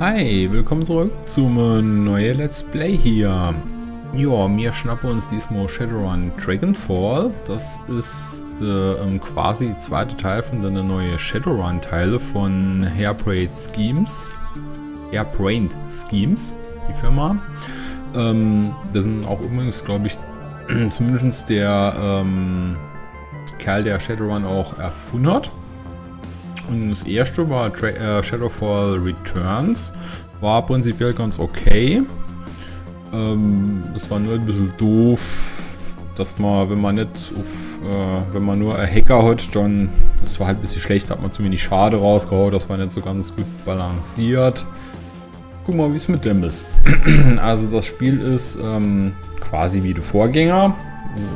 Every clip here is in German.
Hi, willkommen zurück zum neuen Let's Play hier. Ja, wir schnappen uns diesmal Shadowrun Dragonfall. Das ist äh, quasi zweite Teil von der neuen Shadowrun-Teile von Hairbrained Schemes. Hairbrained Schemes, die Firma. Ähm, das sind auch übrigens, glaube ich, zumindest der ähm, Kerl, der Shadowrun auch erfunden hat. Und das erste war Tra äh, Shadowfall Returns. War prinzipiell ganz okay. Ähm, das war nur ein bisschen doof, dass man, wenn man nicht auf, äh, wenn man nur ein Hacker hat, dann, das war halt ein bisschen schlecht, hat man zu wenig Schade rausgehauen, das war nicht so ganz gut balanciert. Guck mal, wie es mit dem ist. also das Spiel ist ähm, quasi wie der Vorgänger. Also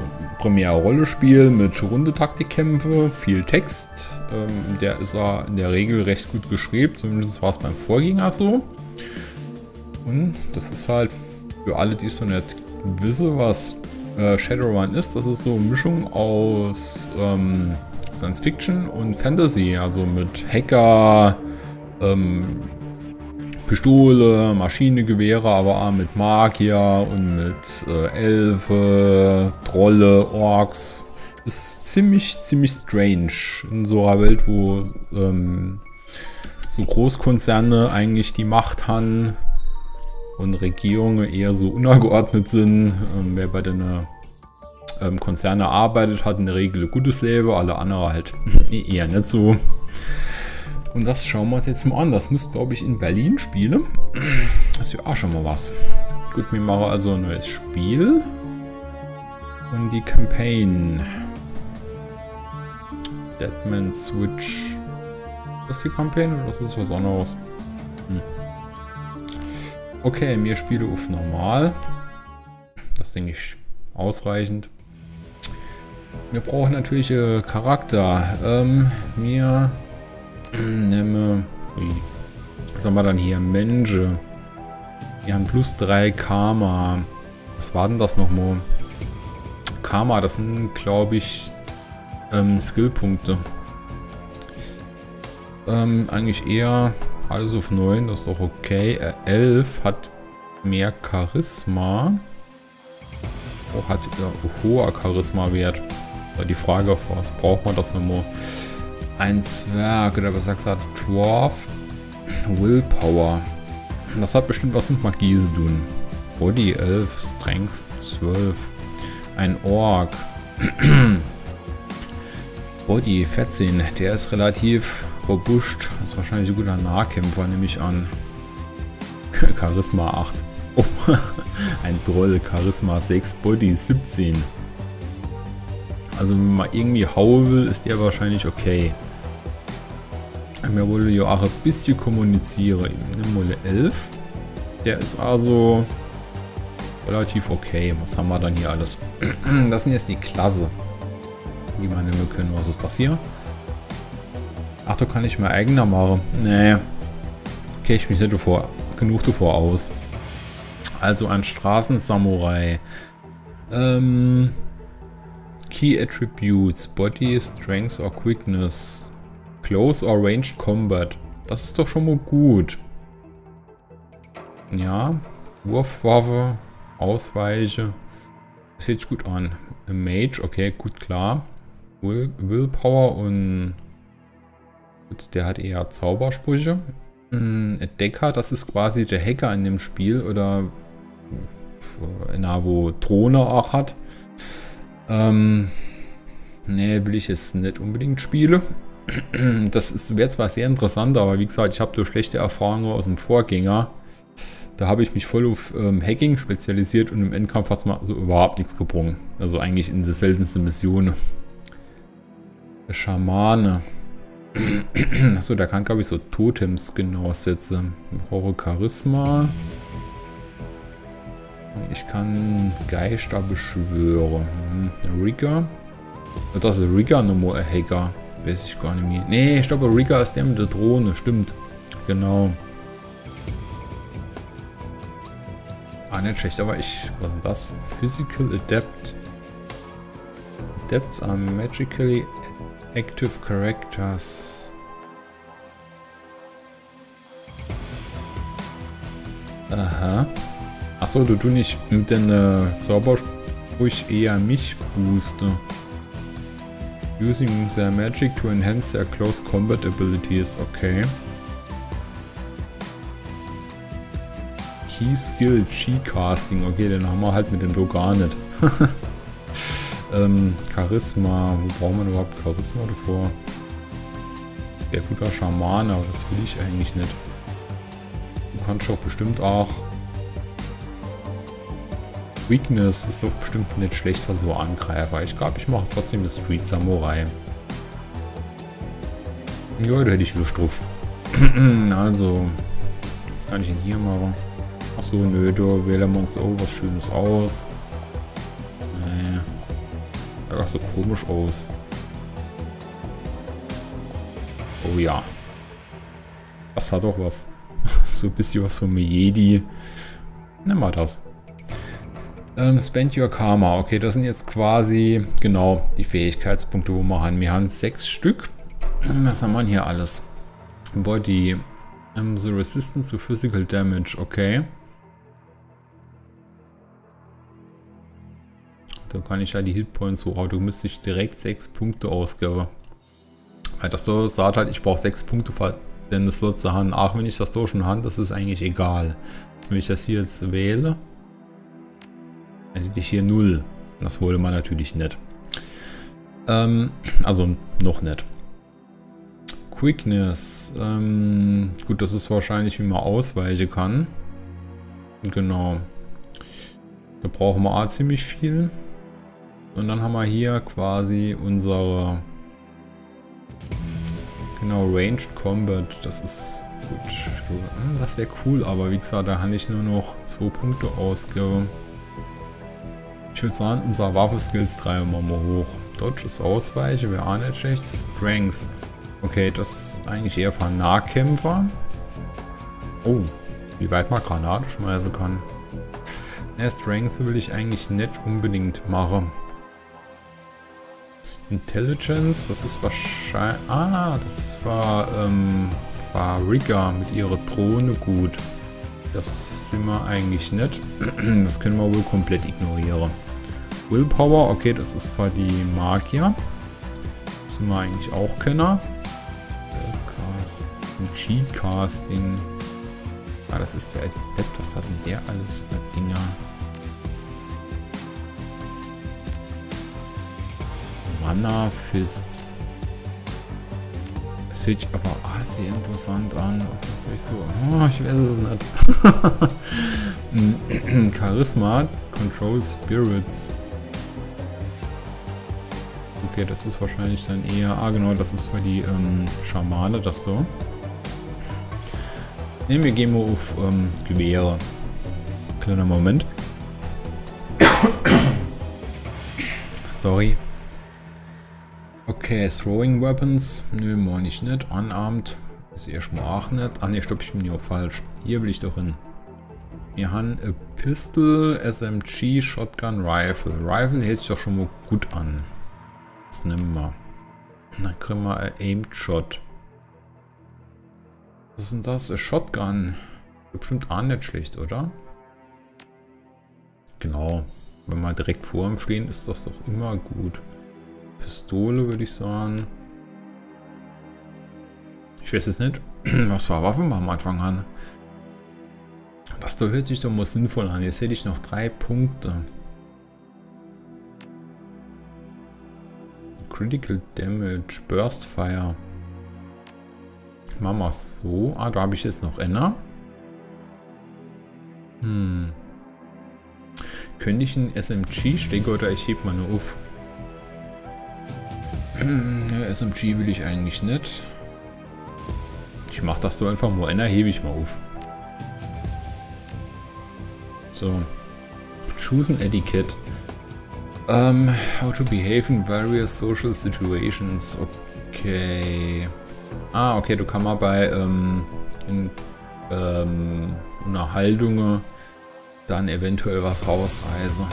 Premiere-Rollenspiel mit Runde-Taktikkämpfe, viel Text. Ähm, der ist ja in der Regel recht gut geschrieben, zumindest war es beim Vorgänger so. Und das ist halt für alle, die es noch nicht wissen, was äh, Shadowrun ist, das ist so eine Mischung aus ähm, Science Fiction und Fantasy, also mit Hacker, ähm, Pistole, Maschinengewehre, aber auch mit Magier und mit äh, Elfe, Trolle, Orks. Ist ziemlich, ziemlich strange in so einer Welt, wo ähm, so Großkonzerne eigentlich die Macht haben und Regierungen eher so untergeordnet sind. Ähm, wer bei den ähm, Konzernen arbeitet, hat in der Regel ein gutes Leben, alle anderen halt eher nicht so. Und das schauen wir uns jetzt mal an. Das muss, glaube ich, in Berlin spielen. Das ist ja auch schon mal was. Gut, wir machen also ein neues Spiel. Und die Campaign. Deadman Switch. Das ist die Campaign oder das ist was anderes? Hm. Okay, mir spiele auf normal. Das denke ich ausreichend. Wir brauchen natürlich äh, Charakter. Ähm, mir Nehme. Was haben wir dann hier? Menge. Wir haben plus 3 Karma. Was war denn das nochmal? Karma, das sind, glaube ich, ähm, Skillpunkte. Ähm, eigentlich eher alles auf 9, das ist doch okay. Äh, 11 hat mehr Charisma. Oh, hat ja, hoher Charisma-Wert. Die Frage, was braucht man das nochmal? Ein Zwerg, oder was sagst du, Dwarf Willpower. Das hat bestimmt was mit Magie zu tun. Body 11, Strength 12. Ein Ork. Body 14, der ist relativ robust. Das ist wahrscheinlich ein guter Nahkämpfer, nehme ich an. Charisma 8. Oh, ein Troll, Charisma 6, Body 17. Also wenn man irgendwie hauen will, ist der wahrscheinlich okay. Wir wollen ja auch ein bisschen kommunizieren. Nehmen wir 11. Der ist also relativ okay. Was haben wir dann hier alles? Das sind jetzt die Klasse, die wir nehmen können. Was ist das hier? Ach, da kann ich mir eigener machen. Nee. Okay, ich mich nicht davor, genug davor aus. Also ein Straßensamurai. Ähm, Key Attributes. Body, Strength or Quickness. Close or Ranged Combat. Das ist doch schon mal gut. Ja. Wurfwaffe. Ausweiche. Das hört sich gut an. A Mage, okay, gut klar. Will, Willpower und... Gut, der hat eher Zaubersprüche. Ein hm, Decker, das ist quasi der Hacker in dem Spiel. Oder... Na, wo Drohne auch hat. Ähm... Ne, will ich jetzt nicht unbedingt spielen. Das wäre zwar sehr interessant, aber wie gesagt, ich habe durch schlechte Erfahrungen aus dem Vorgänger. Da habe ich mich voll auf ähm, Hacking spezialisiert und im Endkampf hat es mal so überhaupt nichts gebrungen. Also eigentlich in die seltenste Mission. Schamane. Achso, der kann glaube ich so Totems genau setzen. Ich brauche Charisma. Ich kann Geister beschwören. Hm. Rigger. Das ist Rigger nochmal ein Hacker. Weiß ich gar nicht mehr. Nee, ich glaube, Rika ist der mit der Drohne. Stimmt. Genau. Ah, nicht schlecht, aber ich... Was ist denn das? Physical Adept. Adepts are magically active characters. Aha. Achso, du du nicht mit den äh, Zauberspruch eher mich booste. Using their magic to enhance their close combat abilities. Okay. Key Skill, Chi Casting. Okay, den haben wir halt mit dem so gar nicht. ähm, Charisma. Wo brauchen wir überhaupt Charisma davor? Der guter Schamane, aber das will ich eigentlich nicht. Du kannst doch bestimmt auch... Weakness ist doch bestimmt nicht schlecht für so Angreifer. Ich glaube, ich mache trotzdem das Street Samurai. Ja, da hätte ich Lust drauf. also, was kann ich denn hier machen? Achso, nö, da wählen wir uns auch was Schönes aus. Sieht auch so komisch aus. Oh ja. Das hat doch was. so ein bisschen was vom Jedi. Nimm mal das. Ähm, spend your Karma. Okay, das sind jetzt quasi genau die Fähigkeitspunkte, wo wir haben. Wir haben sechs Stück. Was haben wir hier alles? Body. Um, the resistance to physical damage. Okay. Da kann ich ja die Hitpoints hoch. Aber du müsstest direkt sechs Punkte ausgeben. Weil das so sagt halt, ich brauche sechs Punkte für den Slot zu haben. Auch wenn ich das durch schon habe, das ist eigentlich egal. Wenn ich das hier jetzt wähle, dann hätte ich hier 0. Das wollte man natürlich nicht. Ähm, also noch nicht. Quickness. Ähm, gut, das ist wahrscheinlich, wie man ausweichen kann. Genau. Da brauchen wir auch ziemlich viel. Und dann haben wir hier quasi unsere Genau, Ranged Combat, das ist gut. Das wäre cool, aber wie gesagt, da habe ich nur noch zwei Punkte ausgeben. Ich würde sagen, unser Waffe-Skills 3 machen wir hoch. Dodge ist Ausweichen, wäre auch nicht schlecht. Strength. Okay, das ist eigentlich eher für Nahkämpfer. Oh, wie weit man Granate schmeißen kann. Ne, Strength will ich eigentlich nicht unbedingt machen. Intelligence, das ist wahrscheinlich... Ah, das war, ähm, war Rigger mit ihrer Drohne gut. Das sind wir eigentlich nicht. Das können wir wohl komplett ignorieren. Willpower, okay, das ist für die Magier. Das sind wir eigentlich auch Kenner. G-Casting. Ah, das ist der Adept. Was hat denn der alles für Dinger? Mana Fist. Das hört sich aber ah, sehr interessant an. Was soll ich so? Oh, ich weiß es nicht. Charisma, Control Spirits. Okay, das ist wahrscheinlich dann eher... Ah, genau, das ist für die ähm, Schamane, das so. Ne, wir gehen mal auf ähm, Gewehre. Kleiner Moment. Sorry. Okay, Throwing Weapons. Nö, meine ich nicht. Unarmed ist erstmal auch nicht. Ah ne, stopp, ich bin hier auch falsch. Hier will ich doch hin. Wir haben a Pistol, SMG, Shotgun, Rifle. Rifle hält sich doch schon mal gut an. Das nehmen wir. Dann kriegen wir ein Aimed Shot. Was ist denn das? A Shotgun. Bestimmt auch nicht schlecht, oder? Genau. Wenn wir direkt vor ihm stehen, ist das doch immer gut. Pistole, würde ich sagen. Ich weiß es nicht, was für Waffen wir am Anfang haben. Das da hört sich doch mal sinnvoll an. Jetzt hätte ich noch drei Punkte. Critical Damage, Burst Fire. Machen wir es so. Ah, da habe ich jetzt noch Enna. Hm. Könnte ich ein SMG stecken oder ich heb mal nur auf? SMG will ich eigentlich nicht. Ich mach das so einfach mal. Einer hebe ich mal auf. So. Etiquette. Um, how to behave in various social situations. Okay. Ah, okay, du kannst mal bei ähm, in, ähm, Unterhaltungen dann eventuell was rausreißen.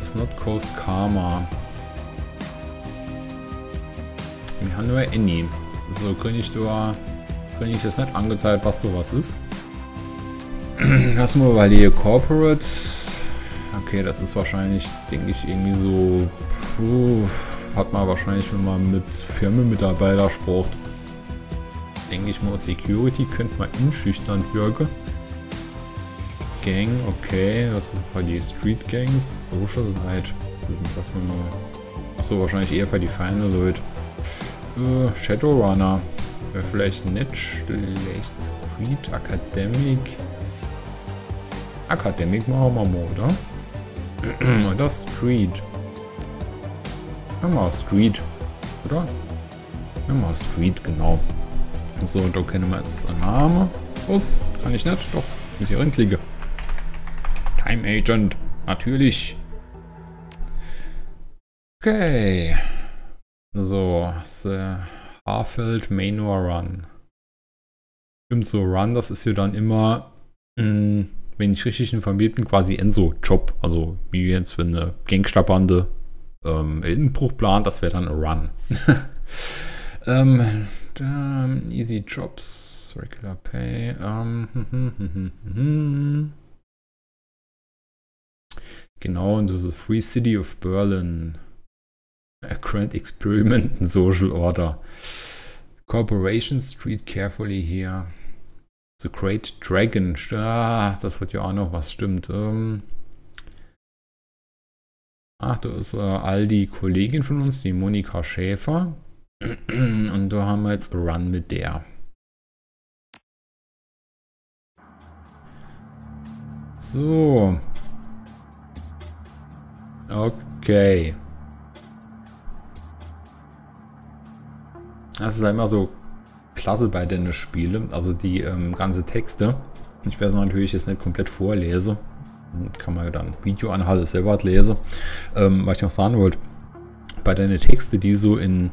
Does not cost Karma. Wir haben nur Annie. So, kriege ich. Kriege ich jetzt nicht angezeigt, was du was ist. Wir mal die Corporate. Okay, das ist wahrscheinlich, denke ich, irgendwie so... Puh, hat man wahrscheinlich, wenn man mit Firmenmitarbeiter spricht. Denke ich mal, Security könnte man inschüchtern wirken. Gang, okay, das sind für die Street Gangs. Social Light, was ist denn das nochmal? Achso, wahrscheinlich eher für die feinen Leute. Äh, Shadowrunner. Wäre vielleicht nicht schlecht. Street Academic. Academic machen wir mal, oder? oder Street. Machen wir Street, oder? Machen wir Street, genau. So, da kennen wir jetzt einen Namen. Was? Kann ich nicht? Doch, muss ich reinklicken. Time Agent, natürlich. Okay. So, the Harfeld Manor Run. Stimmt so, Run, das ist ja dann immer, mh, hm, wenn ich richtig informiert bin, quasi Enso-Job. Also wie jetzt, wenn eine Gangsterbande ähm, Innenbruch plant, das wäre dann Run. ähm, da, easy Jobs, Regular Pay. Ähm, genau, und so the Free City of Berlin. A Grand Experiment in Social Order. Corporation Street carefully here. The Great Dragon. Ah, das wird ja auch noch was, stimmt. Ähm Ach, da ist äh, all die Kollegin von uns, die Monika Schäfer. Und da haben wir jetzt Run mit der. So. Okay. Das ist halt so klasse bei den Spielen, also die ähm, ganze Texte. Ich werde es natürlich jetzt nicht komplett vorlesen. Kann man dann Video anhalten, selber halt lesen. Ähm, was ich noch sagen wollte, bei deinen Texte, die so in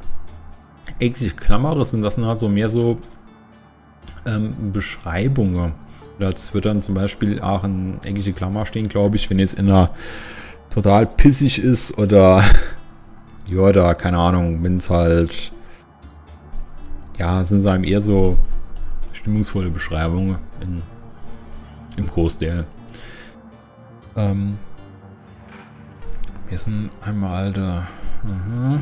englische Klammern sind, das sind halt so mehr so ähm, Beschreibungen. Das wird dann zum Beispiel auch in englische Klammer stehen, glaube ich, wenn jetzt in einer total pissig ist oder ja, da keine Ahnung, wenn es halt ja, sind es einem eher so stimmungsvolle Beschreibungen in, im Großteil. Ähm, wir sind einmal da. Aha.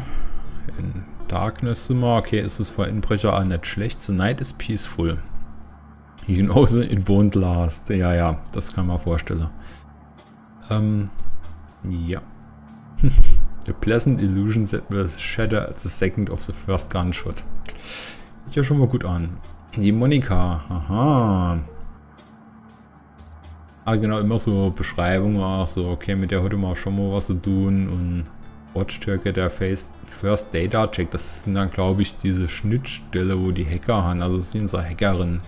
In Darkness sind wir. Okay, ist es für Inbrecher auch nicht schlecht. The night is peaceful. You know it won't last. Ja, ja, das kann man vorstellen. Ähm, ja. the pleasant illusion that will shatter at the second of the first gunshot sich ja schon mal gut an. Die Monika, aha. Ah, genau, immer so Beschreibungen, auch so, okay, mit der heute mal schon mal was zu tun und Watchtürke der Face First Data Check, das sind dann, glaube ich, diese Schnittstelle, wo die Hacker haben, also es sind so Hackerin.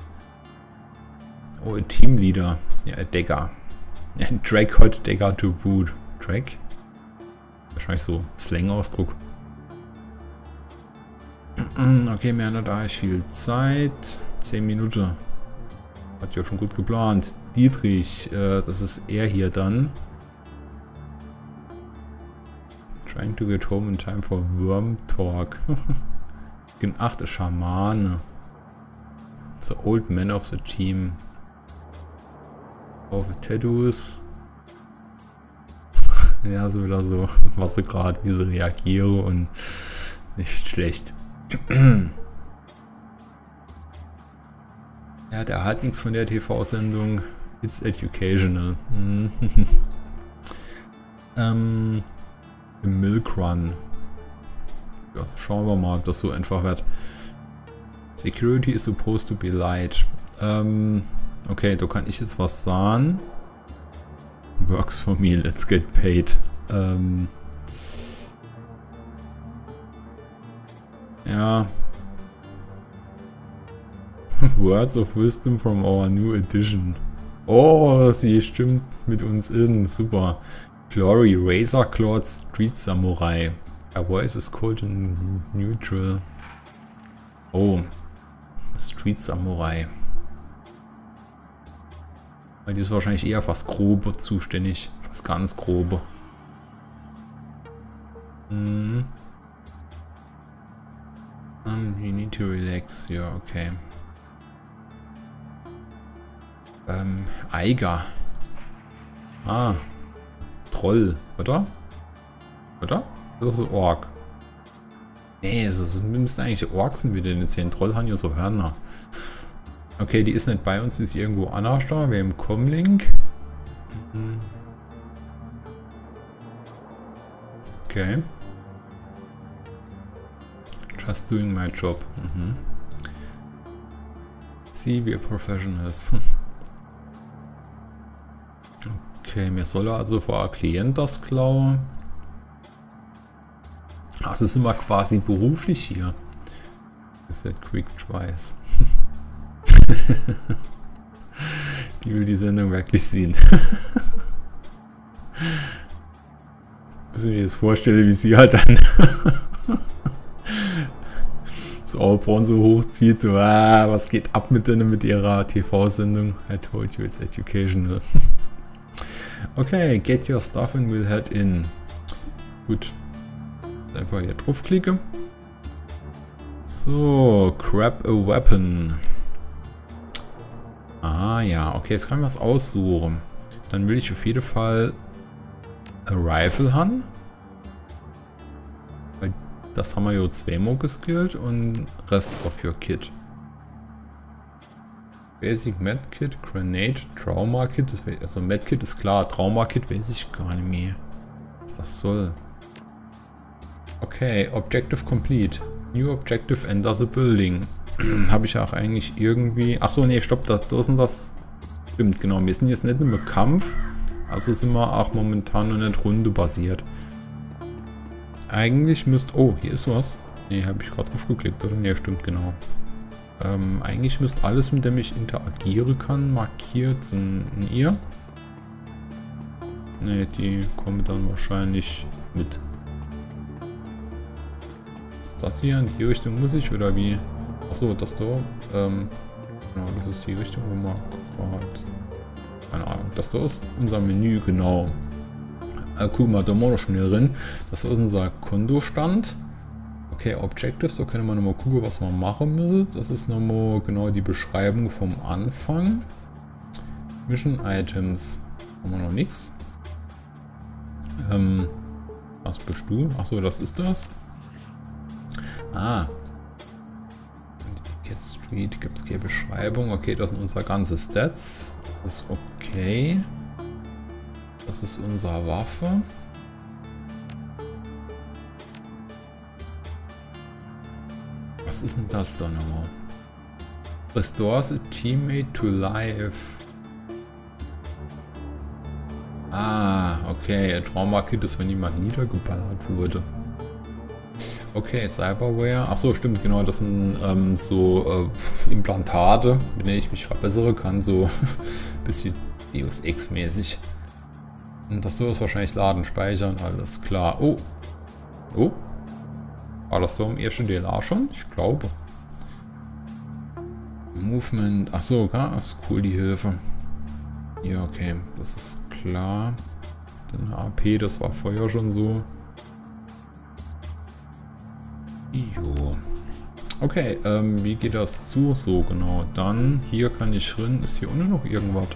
Oh, Teamleader, ja, Decker. Drag Hot Decker to boot. Drag? Wahrscheinlich so Slang-Ausdruck. Mm, okay, wir haben da viel Zeit. 10 Minuten. Hat ja schon gut geplant. Dietrich, äh, das ist er hier dann. Trying to get home in time for Worm Talk. Gen 8 Schamane. The old man of the team. Auf Tattoos. ja, so wieder so, was sie gerade, wie sie reagiere und nicht schlecht. ja, der hat nichts von der TV-Sendung. It's educational. ähm, Milk Run. Ja, schauen wir mal, ob das so einfach wird. Security is supposed to be light. Ähm, okay, da kann ich jetzt was sagen. Works for me, let's get paid. Ähm, Ja. Words of Wisdom from our new edition. Oh, sie stimmt mit uns in. Super. Glory, Razor Clawed Street Samurai. Her voice is cold and neutral. Oh. Street Samurai. Die ist wahrscheinlich eher fast grobe zuständig. Fast ganz grobe. Hm. Um, you need to relax. Ja, okay. Ähm, Eiger. Ah. Troll, oder? Oder? Das ist Ork. Nee, es müssten eigentlich Orks sind wieder in den 10. Troll haben ja so Hörner. Okay, die ist nicht bei uns, ist irgendwo anders da. Wir haben Comlink. Mhm. Okay. Just doing my job. Mhm. See, we're professionals. okay, mir soll er also vor Klient das klauen. Das ist immer quasi beruflich hier. Ist ja Quick Twice. die will die Sendung wirklich sehen. Bis ich mir jetzt vorstelle, wie sie halt dann das Allporn so hochzieht. So, ah, was geht ab mit denen mit ihrer TV-Sendung? I told you it's educational. okay, get your stuff and we'll head in. Gut. Einfach hier draufklicke. So, grab a weapon. Ah ja, okay, jetzt kann ich was aussuchen. Dann will ich auf jeden Fall a Rifle haben. Das haben wir ja zweimal geskillt und Rest of your Kit. Basic Medkit, Grenade, Trauma Kit. Also Medkit ist klar, Trauma Kit weiß ich gar nicht mehr. Was das soll. Okay, Objective complete. New Objective enter the building. habe ich auch eigentlich irgendwie... Achso, nee, stopp, da, sind das... Stimmt, genau. Wir sind jetzt nicht im Kampf. Also sind wir auch momentan noch nicht Runde basiert. Eigentlich müsst... Oh, hier ist was. Nee, habe ich gerade aufgeklickt, oder? Nee, stimmt, genau. Ähm, eigentlich müsste alles, mit dem ich interagieren kann, markiert in ihr. Ne, die kommen dann wahrscheinlich mit. Ist das hier in die Richtung muss ich oder wie? Achso, das da. Ähm, genau, das ist die Richtung, wo man hat. Keine Ahnung. Das da ist unser Menü, genau. Hier drin. Das ist unser Kontostand. Okay, Objectives, da können wir nochmal gucken, was wir machen müssen. Das ist nochmal genau die Beschreibung vom Anfang. Mission Items. Haben wir noch nichts. Ähm, was bist du? Achso, das ist das. Ah, Cat Street gibt es keine Beschreibung. Okay, das sind unsere ganze Stats. Das ist okay. Das ist unsere Waffe. Was ist denn das da nochmal? Restores a teammate to life. Ah, okay. Trauma-Kit ist, wenn jemand niedergeballert wurde. Okay, Cyberware. Achso, stimmt, genau. Das sind ähm, so äh, Implantate, mit denen ich mich verbessern kann. So ein bisschen Deus Ex-mäßig. Und das so ist wahrscheinlich Laden, Speichern, alles klar. Oh. Oh. War das so im ersten DLA schon? Ich glaube. Movement. Achso, ja, ist cool, die Hilfe. Ja, okay. Das ist klar. Den AP, das war vorher schon so. Jo. Okay, ähm, wie geht das zu? So, genau. Dann, hier kann ich rein. Ist hier unten noch irgendwas?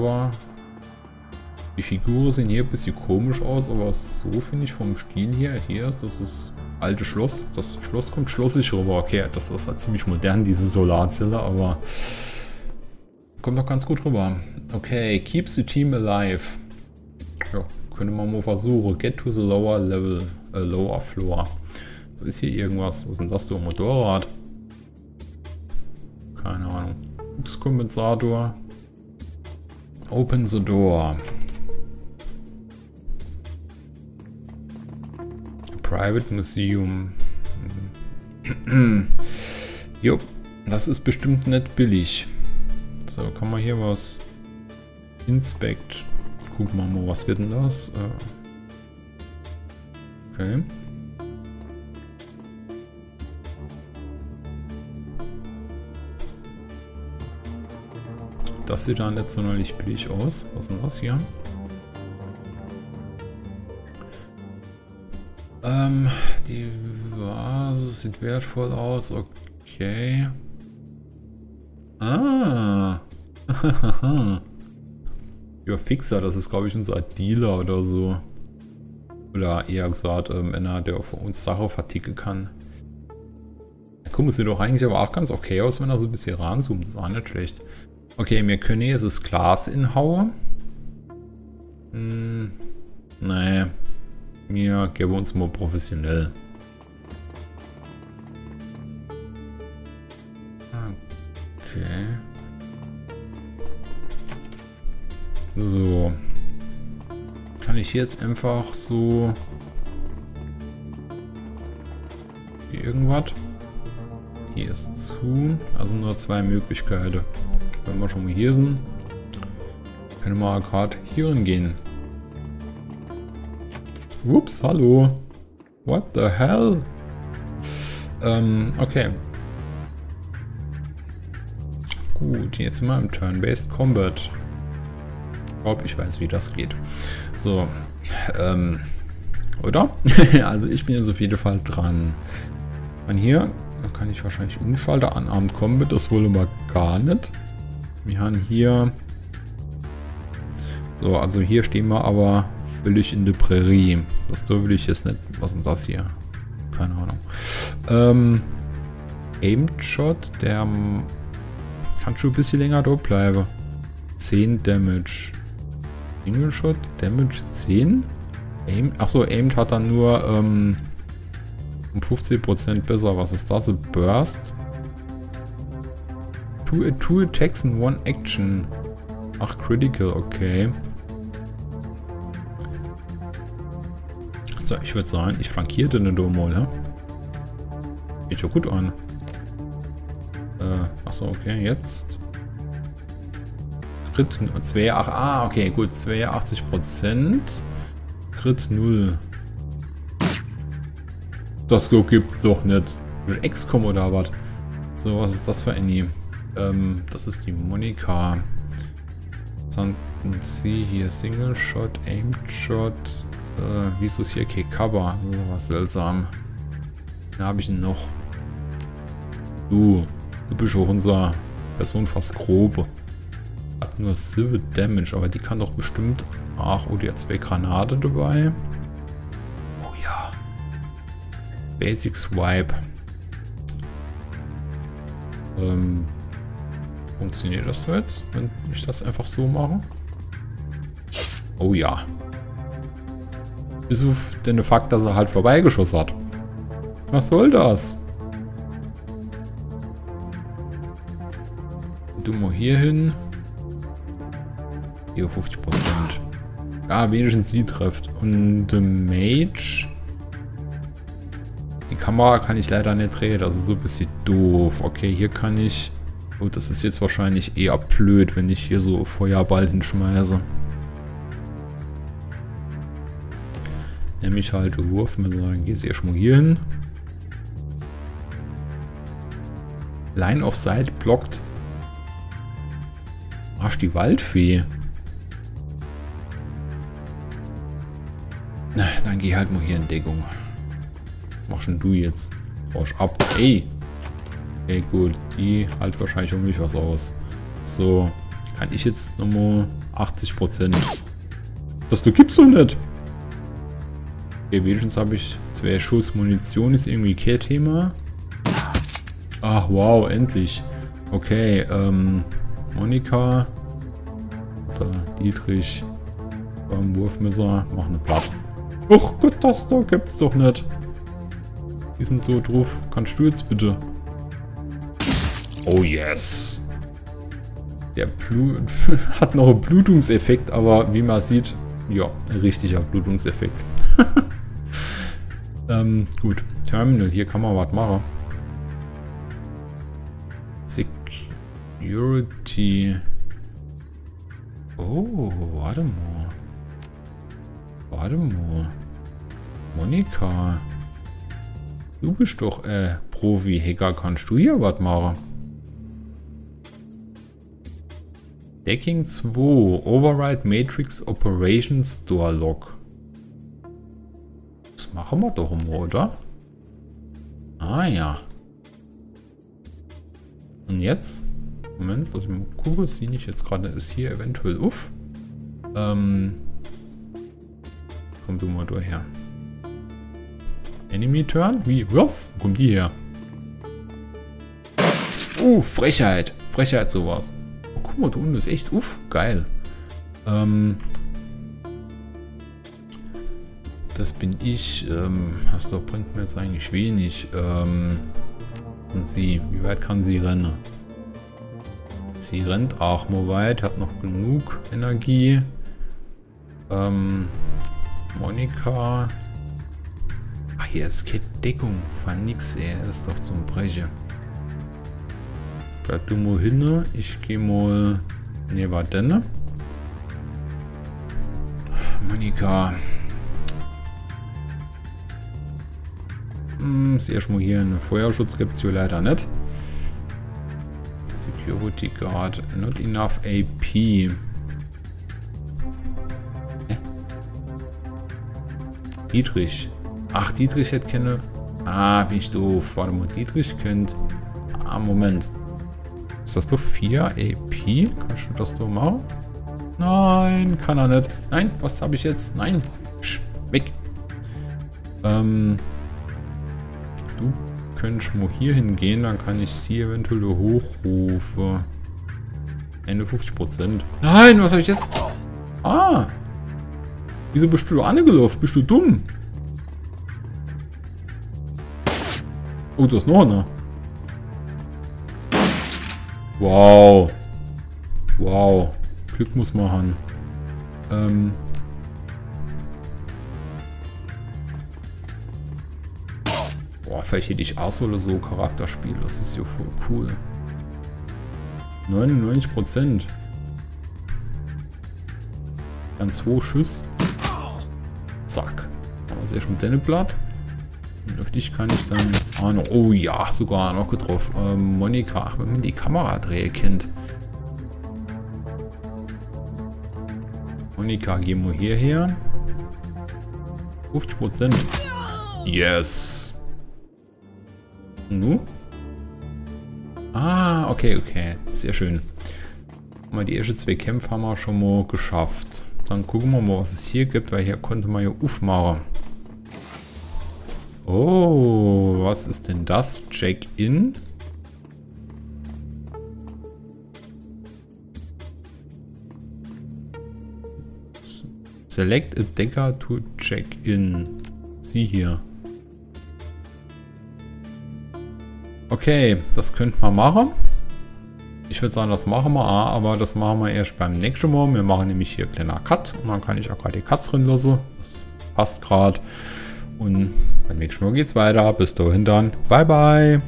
Aber... Die Figuren sehen hier ein bisschen komisch aus, aber so finde ich vom Stil her, hier, das ist alte Schloss. Das Schloss kommt schlossig rüber. Okay, das ist halt ziemlich modern, diese Solarzelle, aber kommt doch ganz gut rüber. Okay, keeps the team alive. Ja, könnte man mal versuchen. Get to the lower level, uh, lower floor. So ist hier irgendwas. Was ist denn das, du Motorrad? Keine Ahnung. X-Kompensator. Open the door. Private Museum. jo, das ist bestimmt nicht billig. So, kann man hier was inspect gucken wir mal, was wird denn das? Äh, okay. Das sieht da nicht sonderlich billig aus. Was ist denn das hier? Ähm, die Was? Sieht wertvoll aus. Okay. Ah. ja, Fixer, das ist glaube ich unser Dealer oder so. Oder eher gesagt, ähm, einer, der für uns Sache verticken kann. Guck, sieht doch eigentlich aber auch ganz okay aus, wenn er so ein bisschen ranzoomt. Das ist auch nicht schlecht. Okay, wir können jetzt das Glas inhauen. Hm, nee. Wir geben uns mal professionell. Okay. So. Kann ich jetzt einfach so... Irgendwas? Hier ist zu. Also nur zwei Möglichkeiten. Wenn wir schon mal hier sind, können wir gerade hier gehen. Ups, hallo. What the hell? Ähm, okay. Gut, jetzt sind wir im Turn-Based Combat. Ich glaube, ich weiß, wie das geht. So, ähm, oder? also ich bin jetzt auf jeden Fall dran. Und hier kann ich wahrscheinlich umschalten. Unarmed Combat, das wollen wir gar nicht. Wir haben hier... So, also hier stehen wir aber völlig in der Prärie. Das da will ich jetzt nicht... Was ist denn das hier? Keine Ahnung. Ähm, Aimed Shot, der kann schon ein bisschen länger dort bleiben. 10 Damage. Single Shot, Damage 10. Aim, achso, Aimed hat dann nur ähm, um 50% besser. Was ist das? Burst? Two, two attacks in one action. Ach, Critical, okay. So, ich würde sagen, ich flankiere den Domo, ne? Geht schon gut an. Äh, achso, okay, jetzt. Crit 2, ah, okay, gut, 82%. Crit 0. Das gibt's doch nicht. XCOM oder was? So, was ist das für eine? Ähm, das ist die Monika. Dann sie hier Single Shot, Aimed Shot. Äh, wieso ist hier kein Cover? Das ist was seltsam. Da habe ich ihn noch. Du. Du bist auch unser Person fast grob. Hat nur Civil Damage, aber die kann doch bestimmt... Ach, oh, die hat zwei Granate dabei. Oh ja. Basic Swipe. Ähm, funktioniert das jetzt, wenn ich das einfach so mache? Oh ja. Bis auf den Fakt, dass er halt vorbeigeschossen hat. Was soll das? Du mal hier hin. Hier 50%. Ja, wenigstens sie trifft. Und der Mage. Die Kamera kann ich leider nicht drehen. Das ist so ein bisschen doof. Okay, hier kann ich... Gut, das ist jetzt wahrscheinlich eher blöd, wenn ich hier so Feuerball hinschmeiße. Nämlich halt Wurf. Wir sagen, gehst erstmal hier hin. Line of Sight blockt Arsch, die Waldfee. Na, dann geh halt mal hier in Deckung. Mach schon du jetzt. Arsch ab. Ey. Okay, gut. Die halt wahrscheinlich um mich was aus. So. Kann ich jetzt nochmal 80%. Das du gibst doch nicht. Okay, wenigstens habe ich zwei Schuss Munition. Ist irgendwie kein Thema. Ach, wow, endlich. Okay, ähm... Monika. Der Dietrich beim Wurfmesser machen platt. Och Gott, das da gibt's doch nicht. Die sind so drauf. Kannst du jetzt bitte? Oh yes. Der Blut hat noch einen Blutungseffekt, aber wie man sieht, ja, ein richtiger Blutungseffekt. ähm, gut. Terminal, hier kann man was machen. Security. Oh, warte mal. Warte mal. Monika. Du bist doch, äh, Profi-Hacker. Kannst du hier was machen? Decking 2. Override Matrix Operations Door Lock. Das machen wir doch immer, oder? Ah ja. Und jetzt? Moment, lass mich mal gucken. Sie nicht jetzt gerade, ist hier eventuell uff. Ähm. Komm du mal durch her. Enemy Turn? Wie? Was? Wo kommt die her? Uh, Frechheit. Frechheit sowas. Guck mal, da unten ist echt uff. Geil. Ähm. Das bin ich. Ähm, das doch bringt mir jetzt eigentlich wenig. Ähm. Sind sie? Wie weit kann sie rennen? Sie rennt auch mal weit, hat noch genug Energie. Ähm, Monika. Ach, hier ist keine Deckung. Von nix. Das ist doch zum Brechen. Bleib du mal hin. Ich gehe mal... Ne, war denn? Monika. Hm, ist erstmal hier einen Feuerschutz gibt es hier leider nicht. Security Guard. Not enough AP. Dietrich. Ach, Dietrich hätte keine... Ah, bin ich doof. Warte mal, Dietrich könnte... Ah, Moment. Ist das doch 4 AP? Kannst du das doch machen? Nein, kann er nicht. Nein, was habe ich jetzt? Nein. Psch, weg. Ähm... Du könntest mal hier hingehen, dann kann ich sie eventuell hochrufen. 51%. Nein, was habe ich jetzt? Ah! Wieso bist du angelaufen? Bist du dumm? Oh, du hast noch eine. Wow. Wow. Glück muss man haben. Ähm, Boah, vielleicht hätte ich auch oder so Charakterspiel. Das ist ja voll cool. 99 Prozent. Dann zwei Schuss. Zack. Sehr schon Denneblatt. Und dich kann ich dann... Ah, noch, oh ja, sogar noch getroffen. Ähm, Monika, ach, wenn man die Kamera drehe kennt. Monika, gehen wir hierher. 50 Prozent. Yes. Nu? Ah, okay, okay. Sehr schön. Mal die ersten zwei Kämpfe haben wir schon mal geschafft. Dann gucken wir mal, was es hier gibt, weil hier konnte man ja aufmachen. Oh, was ist denn das? Check-in? Select a Decker to check-in. Sie hier. Okay, das könnte man machen. Ich würde sagen, das machen wir, aber das machen wir erst beim nächsten Mal. Wir machen nämlich hier kleiner Cut und dann kann ich auch gerade die Cuts drin lassen. Das passt gerade. Und beim nächsten Mal geht es weiter. Bis dahin dann. Bye, bye.